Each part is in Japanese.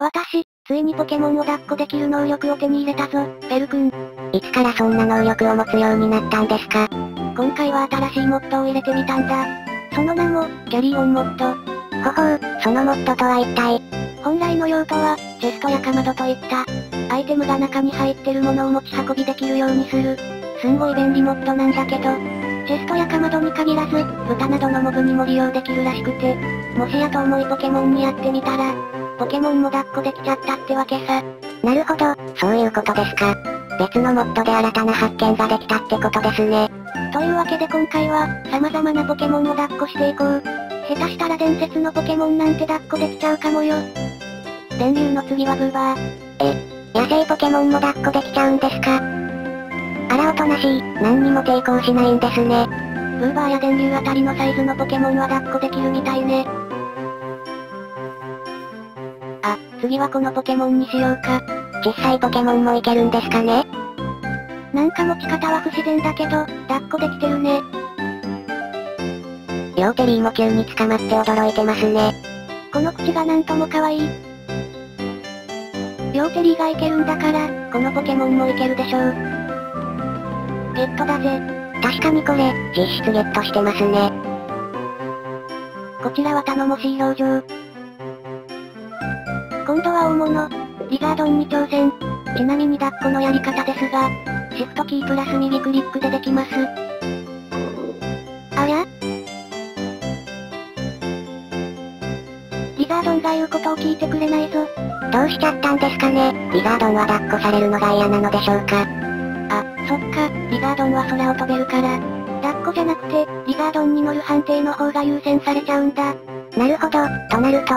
私、ついにポケモンを抱っこできる能力を手に入れたぞ、ベル君。いつからそんな能力を持つようになったんですか？今回は新しいモッドを入れてみたんだ。その名も、キャリーオンモッド。ほほう、そのモッドとは一体？本来の用途は、チェストやかまどといった、アイテムが中に入ってるものを持ち運びできるようにする。すんごい便利モッドなんだけど、チェストやかまどに限らず、豚などのモブにも利用できるらしくて、もしやと思いポケモンにやってみたら、ポケモンも抱っこできちゃったってわけさ。なるほど、そういうことですか。別のモッドで新たな発見ができたってことですね。というわけで今回は、様々なポケモンを抱っこしていこう。下手したら伝説のポケモンなんて抱っこできちゃうかもよ。電流の次はブーバー。え、野生ポケモンも抱っこできちゃうんですかあらおとなしい、何にも抵抗しないんですね。ブーバーや電流あたりのサイズのポケモンは抱っこできるみたいね。次はこのポケモンにしようか。小さいポケモンもいけるんですかね？なんか持ち方は不自然だけど、抱っこできてるね。両テリーも急に捕まって驚いてますね。この口がなんとも可愛い。両テリーがいけるんだから、このポケモンもいけるでしょう。ゲットだぜ。確かにこれ、実質ゲットしてますね。こちらは頼もしい表情。今度は大物、リザードンに挑戦。ちなみに抱っこのやり方ですが、シフトキープラス右クリックでできます。ありゃリザードンが言うことを聞いてくれないぞ。どうしちゃったんですかね？リザードンは抱っこされるのが嫌なのでしょうか？あ、そっか、リザードンは空を飛べるから、抱っこじゃなくて、リザードンに乗る判定の方が優先されちゃうんだ。なるほど、となると、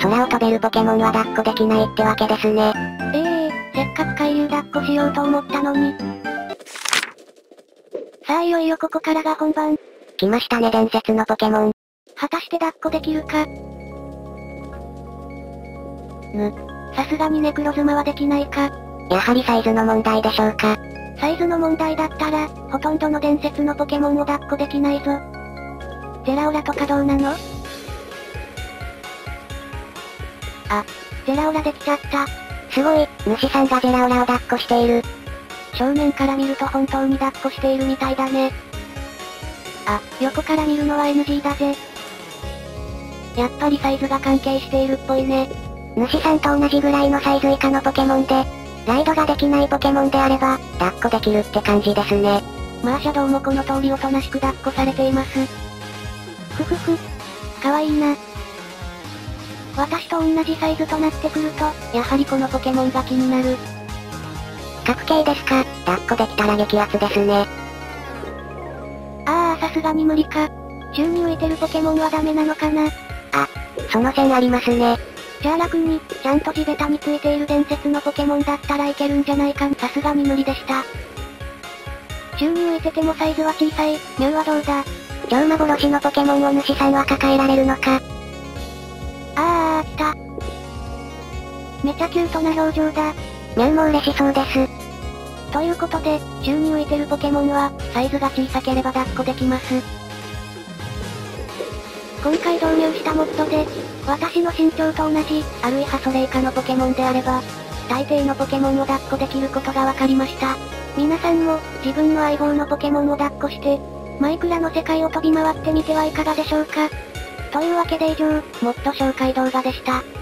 空を飛べるポケモンは抱っこできないってわけですね。ええー、せっかく海流抱っこしようと思ったのに。さあいよいよここからが本番。来ましたね伝説のポケモン。果たして抱っこできるかぬ、さすがにネクロズマはできないか。やはりサイズの問題でしょうか。サイズの問題だったら、ほとんどの伝説のポケモンを抱っこできないぞ。ゼラオラとかどうなの？あ、ゼラオラできちゃった。すごい、主さんがゼラオラを抱っこしている。正面から見ると本当に抱っこしているみたいだね。あ、横から見るのは NG だぜ。やっぱりサイズが関係しているっぽいね。主さんと同じぐらいのサイズ以下のポケモンで、ライドができないポケモンであれば、抱っこできるって感じですね。マーシャドウもこの通りおとなしく抱っこされています。ふふふ。かわいいな。私と同じサイズとなってくると、やはりこのポケモンが気になる。角形ですか、抱っこできたら激アツですね。ああ、さすがに無理か。宙に浮いてるポケモンはダメなのかな。あ、その線ありますね。じゃあ楽に、ちゃんと地べたについている伝説のポケモンだったらいけるんじゃないかさすがに無理でした。宙に浮いててもサイズは小さい、ミュウはどうだ超幻のポケモンを主さんは抱えられるのかあー、来た。めちゃキュートな表情だ。ミュウも嬉しそうです。ということで、宙に浮いてるポケモンは、サイズが小さければ抱っこできます。今回導入したモッドで、私の身長と同じ、あるいはそれ以下のポケモンであれば、大抵のポケモンを抱っこできることが分かりました。皆さんも、自分の相棒のポケモンを抱っこして、マイクラの世界を飛び回ってみてはいかがでしょうかというわけで以上、もっと紹介動画でした。